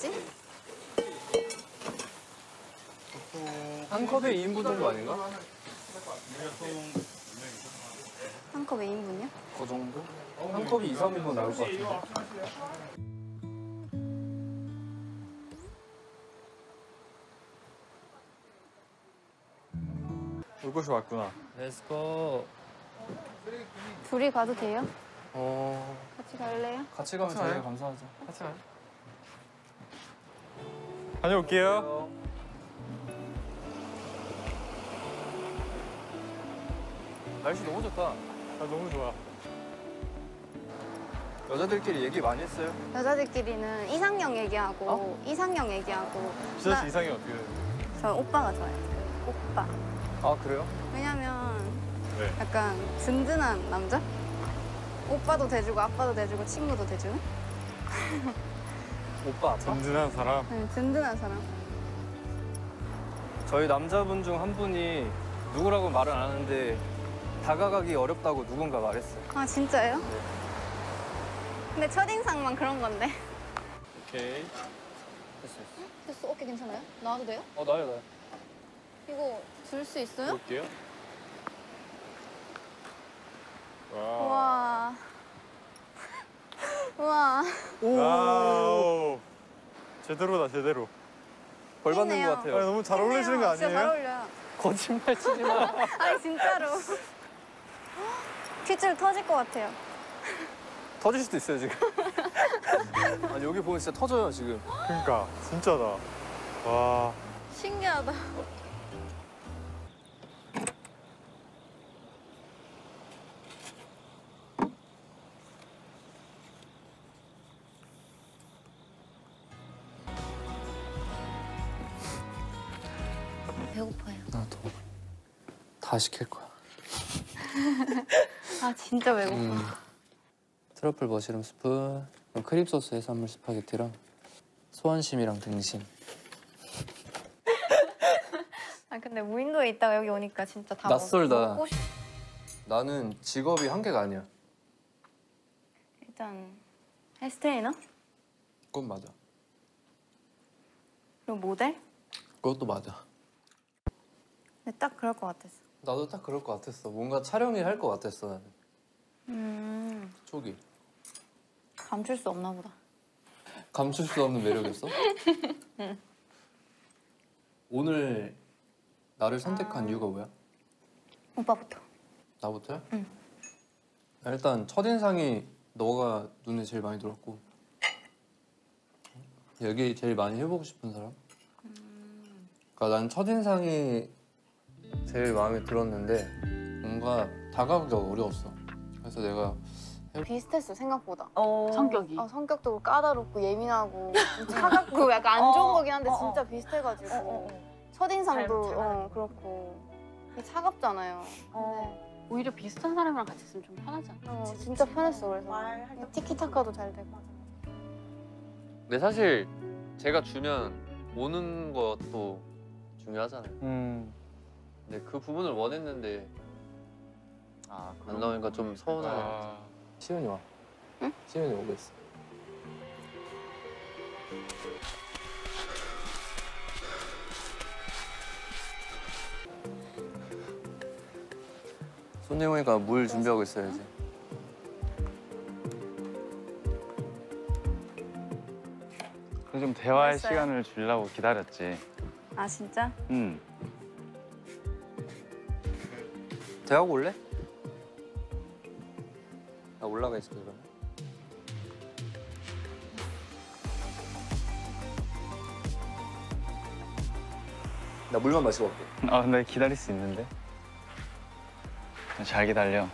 되지? 한 컵에 2인분 정도 아닌가? 한 컵에 2인분이요? 그 정도? 한 컵이 2, 3인분 나올 것 같은데. 올 것이 왔구나. Let's go. 둘이 가도 돼요? 어, 같이 갈래요? 같이 가면? 저희가 감사하죠. 같이 가요. 다녀올게요. 날씨 너무 좋다. 아, 너무 좋아. 여자들끼리 얘기 많이 했어요. 여자들끼리는 이상형 얘기하고 어? 이상형 얘기하고 지선 씨 나- 이상이 어떻게 돼요? 저 오빠가 좋아요. 그 오빠. 아, 그래요? 왜냐면 네. 약간 든든한 남자? 오빠도 돼주고 아빠도 돼주고 친구도 돼주는? 오빠 아빠? 든든한 사람. 네, 든든한 사람. 저희 남자분 중 한 분이 누구라고 말은 안 하는데 다가가기 어렵다고 누군가 말했어요. 아 진짜요? 근데 첫인상만 그런 건데. 오케이. 됐어, 됐어. 됐어, 어깨 괜찮아요? 나와도 돼요? 어, 나요, 나요. 이거 들수 있어요? 볼게요. 와. 우와. 우와. Wow. 제대로다 제대로. 벌 받는. 것 아, 같아요. 너무 잘 어울리시는 거 진짜 잘 아니에요? 어울려요. 거짓말 치지 마. 아니 진짜로. 핏줄 터질 것 같아요. 터질 수도 있어요, 지금. 아니, 여기 보면 진짜 터져요, 지금. 그러니까 진짜다. 와. 신기하다. 배고파요. 나도. 다 시킬 거야. 아 진짜 배고파. 음. truffle mushroom 스프, 크림 소스 해산물 스파게티랑 소 안심이랑 등심. 아 근데 무인도에 있다가 여기 오니까 진짜 다 낯설다. 먹- 먹고 싶... 나는 직업이 한 개가 아니야. 일단 헬스트레이너 그건 맞아. 그리고 모델. 그것도 맞아. 근데 딱 그럴 것 같았어. 나도 딱 그럴 것 같았어. 뭔가 촬영일 할 것 같았어, 나는. 음 초기. 감출 수 없나 보다. 감출 수 없는 매력이었어? 오늘 나를 선택한 이유가 뭐야? 오빠부터. 나부터야? 응. 일단 첫인상이 너가 눈에 제일 많이 들었고 여기 제일 많이 해보고 싶은 사람? 그러니까 난 첫인상이 제일 마음에 들었는데 뭔가 다가가기가 어려웠어 그래서 내가 비슷했어 생각보다. 성격이. 아, 성격도 까다롭고 예민하고 좀 차갑고 약간 안 좋은 어, 거긴 한데 어, 어. 진짜 비슷해가지고 어, 어, 어. 첫인상도 잘- 잘 어. 그렇고 차갑잖아요. 어. 오히려 비슷한 사람이랑 같이 있으면 좀 편하지 않아? 어, 진짜 편했어 그래서 말할 때 티키타카도 잘 되고. 근데 사실 제가 주면 오는 것도 중요하잖아요. 음. 근데 그 부분을 원했는데 아, 안 나오니까 좀 서운하네. 아. 시윤이 와 응? 시윤이 오고 있어 손님 오니까 물 준비하고 있어야지 좀 대화의 알았어요. 시간을 주려고 기다렸지. 아 진짜? 응. 대학 올래? 나 올라가 있을게 그러면 나 물만 마시고 갈게 아, 근데 기다릴 수 있는데. 잘 기다려.